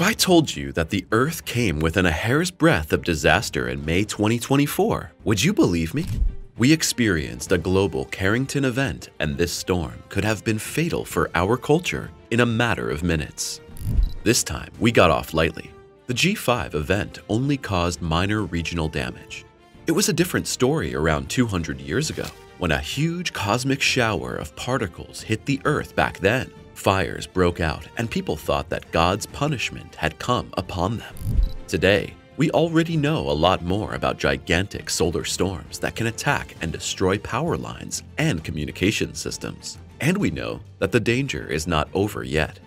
If I told you that the Earth came within a hair's breadth of disaster in May 2024, would you believe me? We experienced a global Carrington event, and this storm could have been fatal for our culture in a matter of minutes. This time, we got off lightly. The G5 event only caused minor regional damage. It was a different story around 200 years ago, when a huge cosmic shower of particles hit the Earth back then. Fires broke out, and people thought that God's punishment had come upon them. Today, we already know a lot more about gigantic solar storms that can attack and destroy power lines and communication systems. And we know that the danger is not over yet.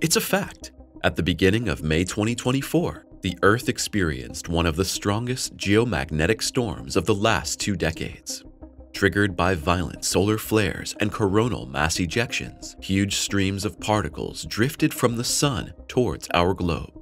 It's a fact. At the beginning of May 2024, the Earth experienced one of the strongest geomagnetic storms of the last two decades. Triggered by violent solar flares and coronal mass ejections, huge streams of particles drifted from the Sun towards our globe.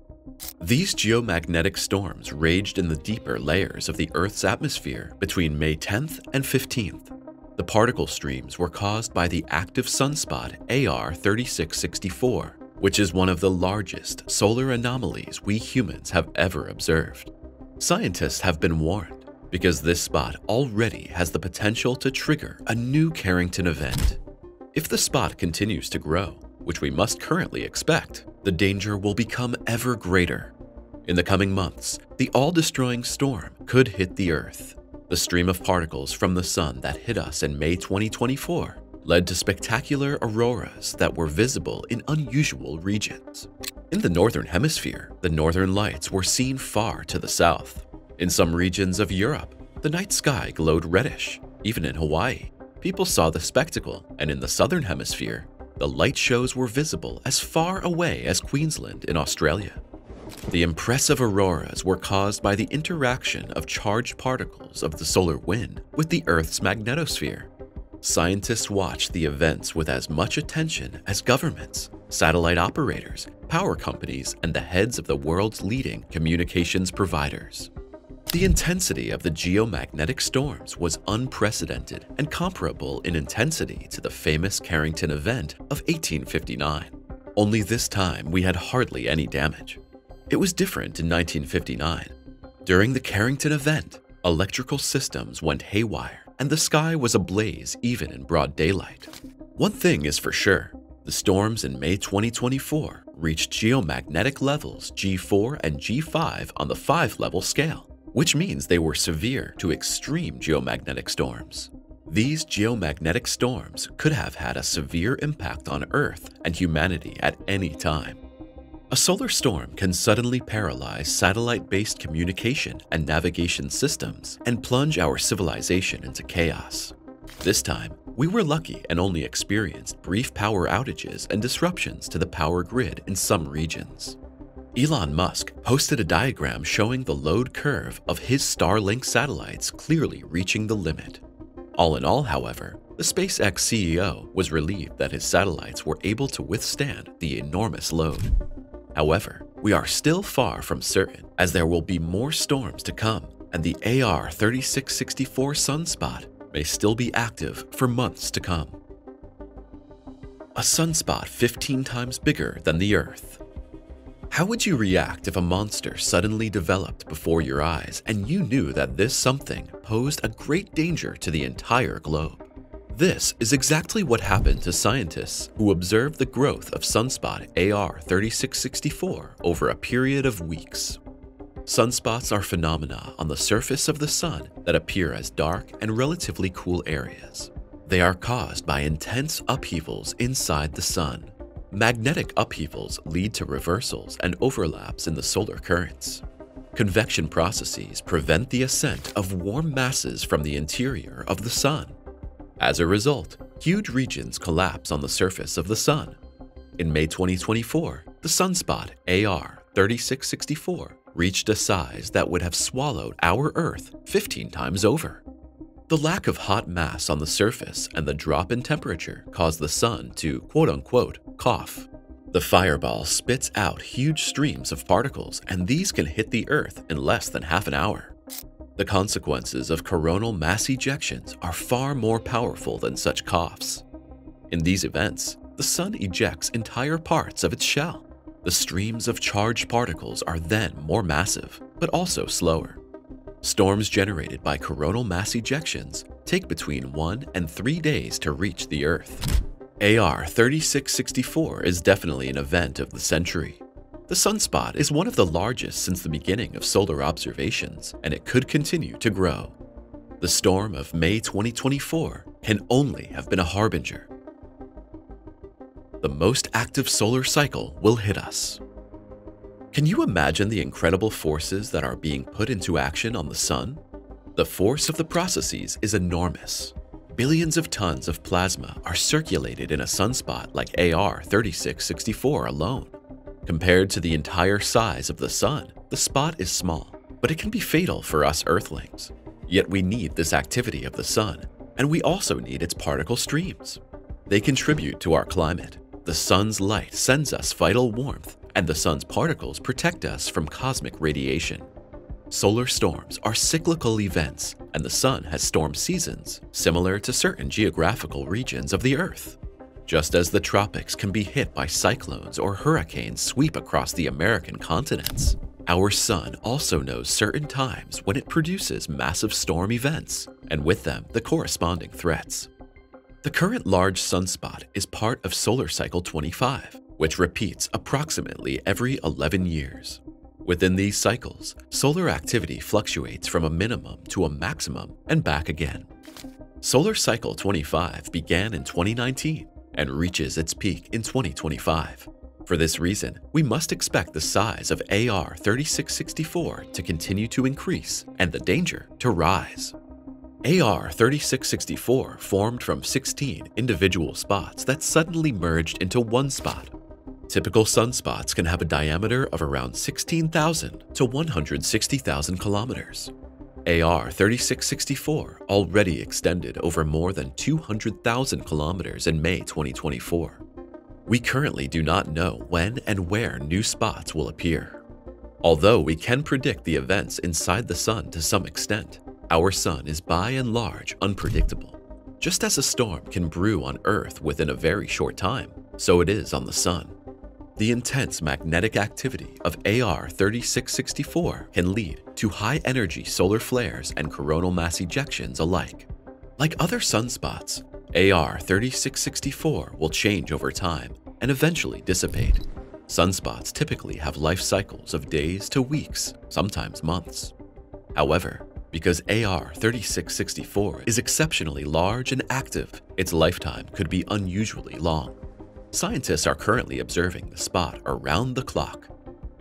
These geomagnetic storms raged in the deeper layers of the Earth's atmosphere between May 10th and 15th. The particle streams were caused by the active sunspot AR 3664, which is one of the largest solar anomalies we humans have ever observed. Scientists have been warned because this spot already has the potential to trigger a new Carrington event. If the spot continues to grow, which we must currently expect, the danger will become ever greater. In the coming months, the all-destroying storm could hit the Earth. The stream of particles from the sun that hit us in May 2024 led to spectacular auroras that were visible in unusual regions. In the northern hemisphere, the northern lights were seen far to the south. In some regions of Europe, the night sky glowed reddish. Even in Hawaii, people saw the spectacle, and in the southern hemisphere, the light shows were visible as far away as Queensland in Australia. The impressive auroras were caused by the interaction of charged particles of the solar wind with the Earth's magnetosphere. Scientists watched the events with as much attention as governments, satellite operators, power companies, and the heads of the world's leading communications providers. The intensity of the geomagnetic storms was unprecedented and comparable in intensity to the famous Carrington event of 1859. Only this time we had hardly any damage. It was different in 1959. During the Carrington event, electrical systems went haywire and the sky was ablaze even in broad daylight. One thing is for sure, the storms in May 2024 reached geomagnetic levels G4 and G5 on the 5-level scale which means they were severe to extreme geomagnetic storms. These geomagnetic storms could have had a severe impact on Earth and humanity at any time. A solar storm can suddenly paralyze satellite-based communication and navigation systems and plunge our civilization into chaos. This time, we were lucky and only experienced brief power outages and disruptions to the power grid in some regions. Elon Musk posted a diagram showing the load curve of his Starlink satellites clearly reaching the limit. All in all, however, the SpaceX CEO was relieved that his satellites were able to withstand the enormous load. However, we are still far from certain as there will be more storms to come and the AR 3664 sunspot may still be active for months to come. A sunspot 15 times bigger than the Earth. How would you react if a monster suddenly developed before your eyes and you knew that this something posed a great danger to the entire globe? This is exactly what happened to scientists who observed the growth of sunspot AR 3664 over a period of weeks. Sunspots are phenomena on the surface of the sun that appear as dark and relatively cool areas. They are caused by intense upheavals inside the sun Magnetic upheavals lead to reversals and overlaps in the solar currents. Convection processes prevent the ascent of warm masses from the interior of the sun. As a result, huge regions collapse on the surface of the sun. In May 2024, the sunspot AR 3664 reached a size that would have swallowed our Earth 15 times over. The lack of hot mass on the surface and the drop in temperature caused the sun to quote-unquote cough. The fireball spits out huge streams of particles and these can hit the Earth in less than half an hour. The consequences of coronal mass ejections are far more powerful than such coughs. In these events, the sun ejects entire parts of its shell. The streams of charged particles are then more massive, but also slower. Storms generated by coronal mass ejections take between one and three days to reach the Earth. AR 3664 is definitely an event of the century. The sunspot is one of the largest since the beginning of solar observations, and it could continue to grow. The storm of May 2024 can only have been a harbinger. The most active solar cycle will hit us. Can you imagine the incredible forces that are being put into action on the Sun? The force of the processes is enormous. Billions of tons of plasma are circulated in a sunspot like AR 3664 alone. Compared to the entire size of the Sun, the spot is small, but it can be fatal for us Earthlings. Yet we need this activity of the Sun, and we also need its particle streams. They contribute to our climate. The Sun's light sends us vital warmth, and the Sun's particles protect us from cosmic radiation. Solar storms are cyclical events, and the Sun has storm seasons similar to certain geographical regions of the Earth. Just as the tropics can be hit by cyclones or hurricanes sweep across the American continents, our sun also knows certain times when it produces massive storm events, and with them the corresponding threats. The current large sunspot is part of solar cycle 25, which repeats approximately every 11 years. Within these cycles, solar activity fluctuates from a minimum to a maximum and back again. Solar cycle 25 began in 2019 and reaches its peak in 2025. For this reason, we must expect the size of AR 3664 to continue to increase and the danger to rise. AR 3664 formed from 16 individual spots that suddenly merged into one spot. Typical sunspots can have a diameter of around 16,000 to 160,000 kilometers. AR 3664 already extended over more than 200,000 kilometers in May 2024. We currently do not know when and where new spots will appear. Although we can predict the events inside the Sun to some extent, our Sun is by and large unpredictable. Just as a storm can brew on Earth within a very short time, so it is on the Sun. The intense magnetic activity of AR 3664 can lead to high energy solar flares and coronal mass ejections alike. Like other sunspots, AR 3664 will change over time and eventually dissipate. Sunspots typically have life cycles of days to weeks, sometimes months. However, because AR 3664 is exceptionally large and active, its lifetime could be unusually long. Scientists are currently observing the spot around the clock.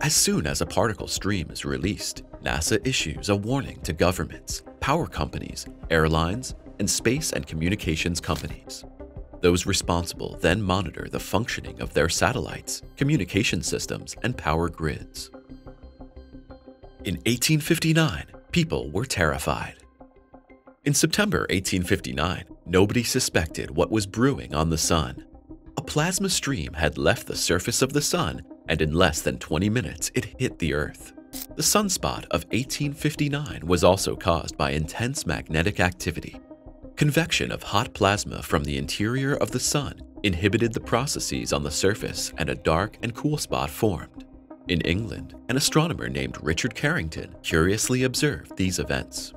As soon as a particle stream is released, NASA issues a warning to governments, power companies, airlines, and space and communications companies. Those responsible then monitor the functioning of their satellites, communication systems, and power grids. In 1859, people were terrified. In September 1859, nobody suspected what was brewing on the Sun plasma stream had left the surface of the Sun, and in less than 20 minutes it hit the Earth. The sunspot of 1859 was also caused by intense magnetic activity. Convection of hot plasma from the interior of the Sun inhibited the processes on the surface and a dark and cool spot formed. In England, an astronomer named Richard Carrington curiously observed these events.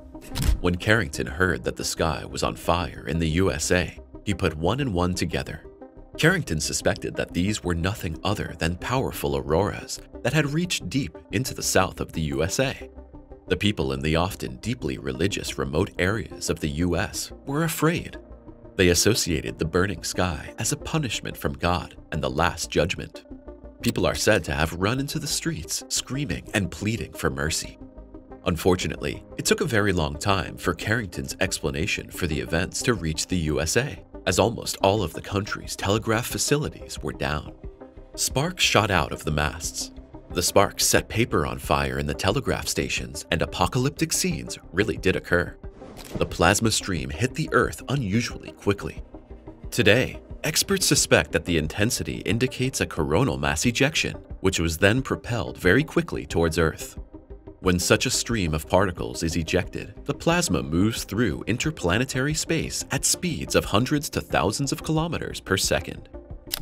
When Carrington heard that the sky was on fire in the USA, he put one and one together Carrington suspected that these were nothing other than powerful auroras that had reached deep into the south of the USA. The people in the often deeply religious remote areas of the US were afraid. They associated the burning sky as a punishment from God and the Last Judgment. People are said to have run into the streets screaming and pleading for mercy. Unfortunately, it took a very long time for Carrington's explanation for the events to reach the USA as almost all of the country's telegraph facilities were down. Sparks shot out of the masts. The sparks set paper on fire in the telegraph stations, and apocalyptic scenes really did occur. The plasma stream hit the Earth unusually quickly. Today, experts suspect that the intensity indicates a coronal mass ejection, which was then propelled very quickly towards Earth. When such a stream of particles is ejected, the plasma moves through interplanetary space at speeds of hundreds to thousands of kilometers per second.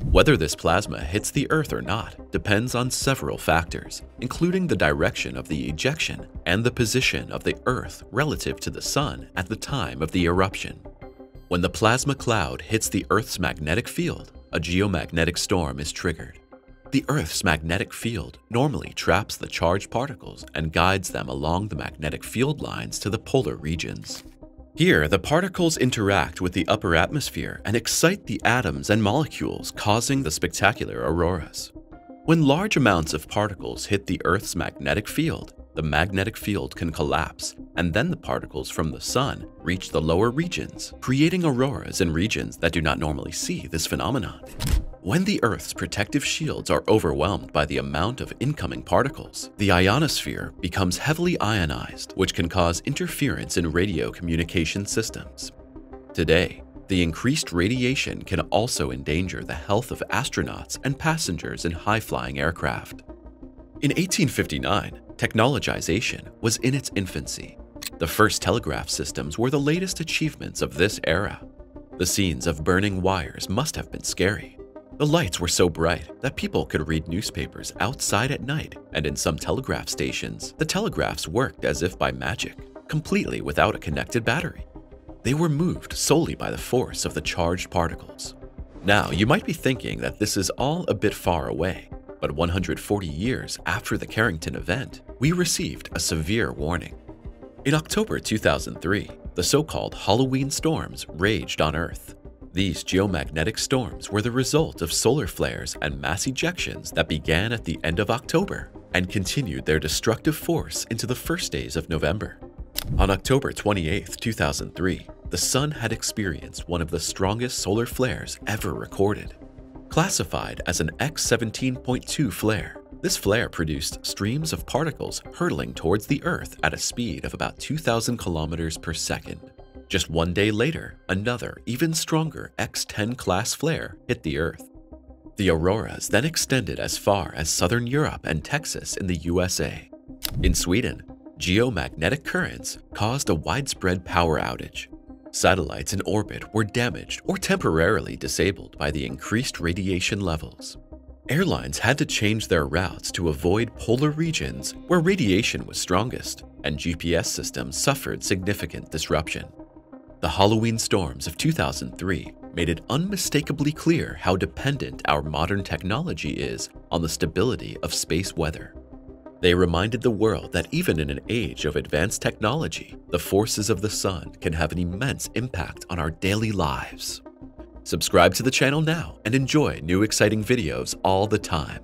Whether this plasma hits the Earth or not depends on several factors, including the direction of the ejection and the position of the Earth relative to the Sun at the time of the eruption. When the plasma cloud hits the Earth's magnetic field, a geomagnetic storm is triggered. The Earth's magnetic field normally traps the charged particles and guides them along the magnetic field lines to the polar regions. Here, the particles interact with the upper atmosphere and excite the atoms and molecules, causing the spectacular auroras. When large amounts of particles hit the Earth's magnetic field, the magnetic field can collapse, and then the particles from the Sun reach the lower regions, creating auroras in regions that do not normally see this phenomenon. When the Earth's protective shields are overwhelmed by the amount of incoming particles, the ionosphere becomes heavily ionized, which can cause interference in radio communication systems. Today, the increased radiation can also endanger the health of astronauts and passengers in high-flying aircraft. In 1859, technologization was in its infancy. The first telegraph systems were the latest achievements of this era. The scenes of burning wires must have been scary, the lights were so bright that people could read newspapers outside at night, and in some telegraph stations, the telegraphs worked as if by magic, completely without a connected battery. They were moved solely by the force of the charged particles. Now, you might be thinking that this is all a bit far away, but 140 years after the Carrington event, we received a severe warning. In October 2003, the so-called Halloween storms raged on Earth, these geomagnetic storms were the result of solar flares and mass ejections that began at the end of October and continued their destructive force into the first days of November. On October 28, 2003, the Sun had experienced one of the strongest solar flares ever recorded. Classified as an X17.2 flare, this flare produced streams of particles hurtling towards the Earth at a speed of about 2,000 kilometers per second. Just one day later, another, even stronger X-10 class flare hit the Earth. The auroras then extended as far as southern Europe and Texas in the USA. In Sweden, geomagnetic currents caused a widespread power outage. Satellites in orbit were damaged or temporarily disabled by the increased radiation levels. Airlines had to change their routes to avoid polar regions where radiation was strongest, and GPS systems suffered significant disruption. The Halloween storms of 2003 made it unmistakably clear how dependent our modern technology is on the stability of space weather. They reminded the world that even in an age of advanced technology, the forces of the sun can have an immense impact on our daily lives. Subscribe to the channel now and enjoy new exciting videos all the time.